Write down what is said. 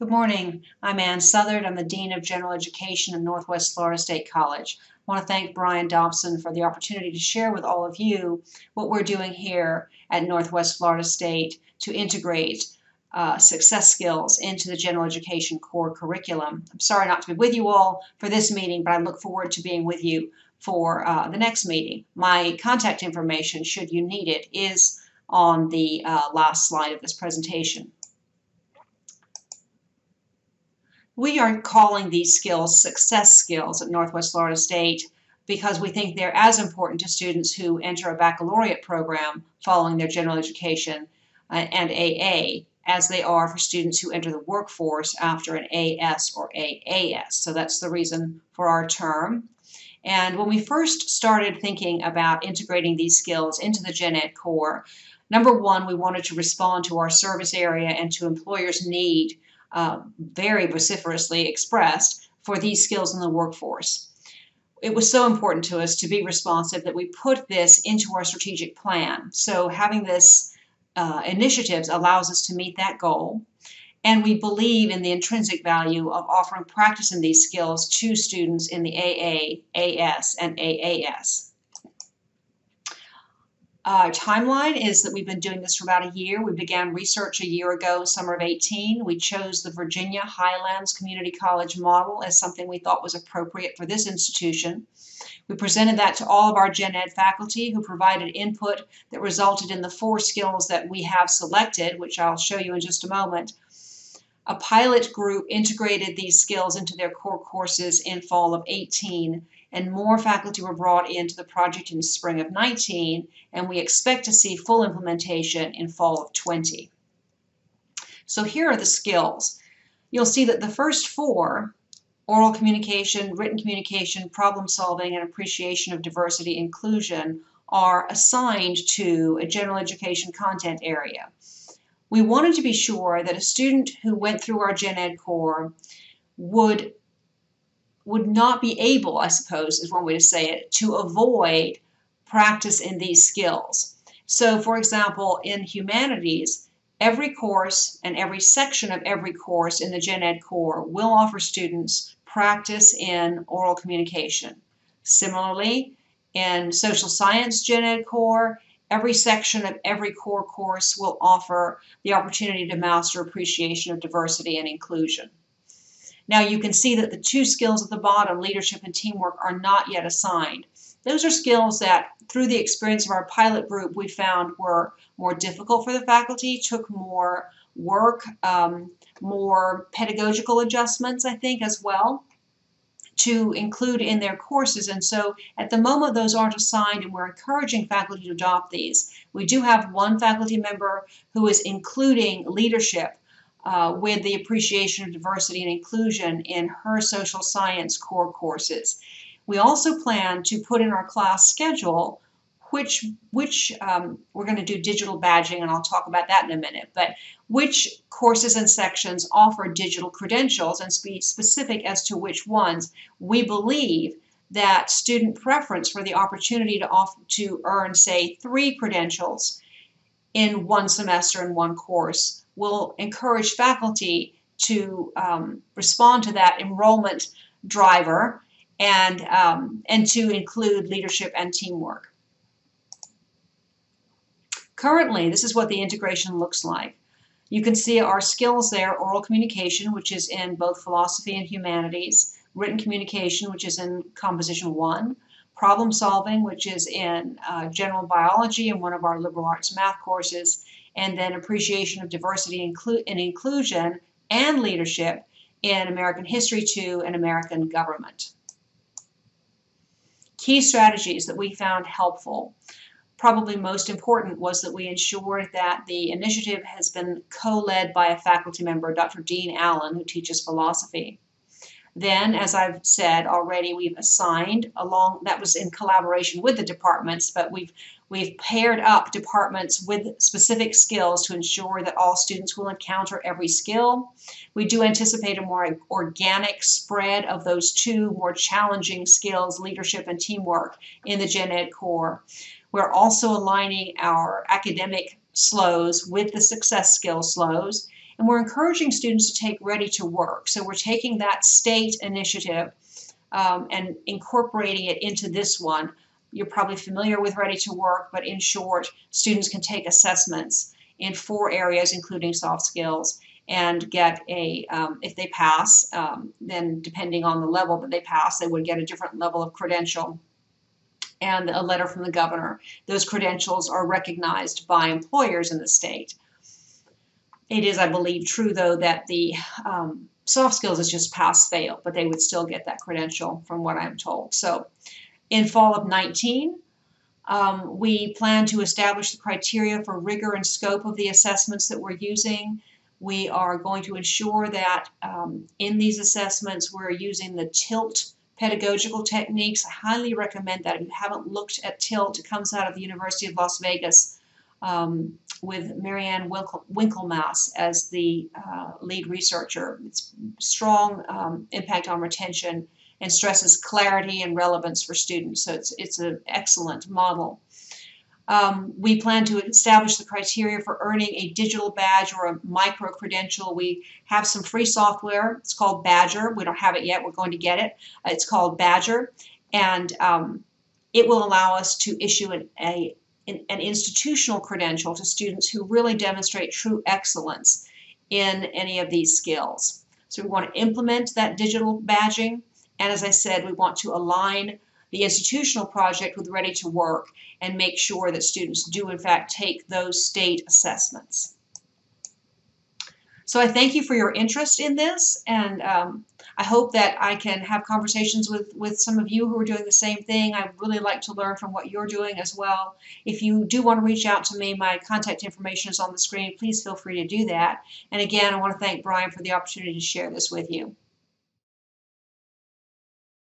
Good morning. I'm Anne Southard. I'm the Dean of General Education at Northwest Florida State College. I want to thank Brian Dobson for the opportunity to share with all of you what we're doing here at Northwest Florida State to integrate uh, success skills into the general education core curriculum. I'm sorry not to be with you all for this meeting, but I look forward to being with you for uh, the next meeting. My contact information, should you need it, is on the uh, last slide of this presentation. We are calling these skills success skills at Northwest Florida State because we think they're as important to students who enter a baccalaureate program following their general education uh, and AA as they are for students who enter the workforce after an AS or AAS. So that's the reason for our term. And when we first started thinking about integrating these skills into the Gen Ed core, number one, we wanted to respond to our service area and to employers' need uh, very vociferously expressed for these skills in the workforce. It was so important to us to be responsive that we put this into our strategic plan. So having this uh, initiatives allows us to meet that goal. And we believe in the intrinsic value of offering practice in these skills to students in the AA, AS, and AAS. Uh, timeline is that we've been doing this for about a year. We began research a year ago, summer of 18. We chose the Virginia Highlands Community College model as something we thought was appropriate for this institution. We presented that to all of our gen ed faculty who provided input that resulted in the four skills that we have selected, which I'll show you in just a moment. A pilot group integrated these skills into their core courses in fall of 18 and more faculty were brought into the project in spring of 19, and we expect to see full implementation in fall of 20. So here are the skills. You'll see that the first four, oral communication, written communication, problem solving, and appreciation of diversity inclusion, are assigned to a general education content area. We wanted to be sure that a student who went through our Gen Ed core would would not be able, I suppose, is one way to say it, to avoid practice in these skills. So, for example, in humanities, every course and every section of every course in the Gen Ed core will offer students practice in oral communication. Similarly, in social science Gen Ed core, every section of every core course will offer the opportunity to master appreciation of diversity and inclusion. Now you can see that the two skills at the bottom, leadership and teamwork, are not yet assigned. Those are skills that, through the experience of our pilot group, we found were more difficult for the faculty, took more work, um, more pedagogical adjustments, I think, as well to include in their courses. And so at the moment, those aren't assigned, and we're encouraging faculty to adopt these. We do have one faculty member who is including leadership uh, with the appreciation of diversity and inclusion in her social science core courses. We also plan to put in our class schedule which which um, we're going to do digital badging and I'll talk about that in a minute but which courses and sections offer digital credentials and be specific as to which ones we believe that student preference for the opportunity to off, to earn say three credentials in one semester in one course will encourage faculty to um, respond to that enrollment driver and, um, and to include leadership and teamwork. Currently, this is what the integration looks like. You can see our skills there, oral communication, which is in both philosophy and humanities, written communication, which is in composition one, problem solving, which is in uh, general biology and one of our liberal arts math courses, and then appreciation of diversity and inclusion and leadership in American history to and American government. Key strategies that we found helpful. Probably most important was that we ensured that the initiative has been co-led by a faculty member, Dr. Dean Allen, who teaches philosophy. Then, as I've said already, we've assigned along, that was in collaboration with the departments, but we've We've paired up departments with specific skills to ensure that all students will encounter every skill. We do anticipate a more organic spread of those two more challenging skills, leadership and teamwork, in the Gen Ed core. We're also aligning our academic SLOs with the success skill SLOs And we're encouraging students to take Ready to Work. So we're taking that state initiative um, and incorporating it into this one. You're probably familiar with Ready to Work, but in short, students can take assessments in four areas, including soft skills, and get a, um, if they pass, um, then depending on the level that they pass, they would get a different level of credential and a letter from the governor. Those credentials are recognized by employers in the state. It is, I believe, true though that the um, soft skills is just pass fail, but they would still get that credential from what I'm told. So in fall of 19, um, we plan to establish the criteria for rigor and scope of the assessments that we're using. We are going to ensure that um, in these assessments we're using the TILT pedagogical techniques. I highly recommend that if you haven't looked at TILT, it comes out of the University of Las Vegas um, with Mary-Ann Winkle, Winkelmes as the uh, lead researcher. It's strong um, impact on retention and stresses clarity and relevance for students. So it's, it's an excellent model. Um, we plan to establish the criteria for earning a digital badge or a micro credential. We have some free software. It's called Badgr. We don't have it yet. We're going to get it. It's called Badgr. And um, it will allow us to issue an, a, an institutional credential to students who really demonstrate true excellence in any of these skills. So we want to implement that digital badging. And as I said, we want to align the institutional project with Ready to Work and make sure that students do in fact take those state assessments. So I thank you for your interest in this and um, I hope that I can have conversations with, with some of you who are doing the same thing. I really like to learn from what you're doing as well. If you do want to reach out to me, my contact information is on the screen. Please feel free to do that. And again, I want to thank Brian for the opportunity to share this with you.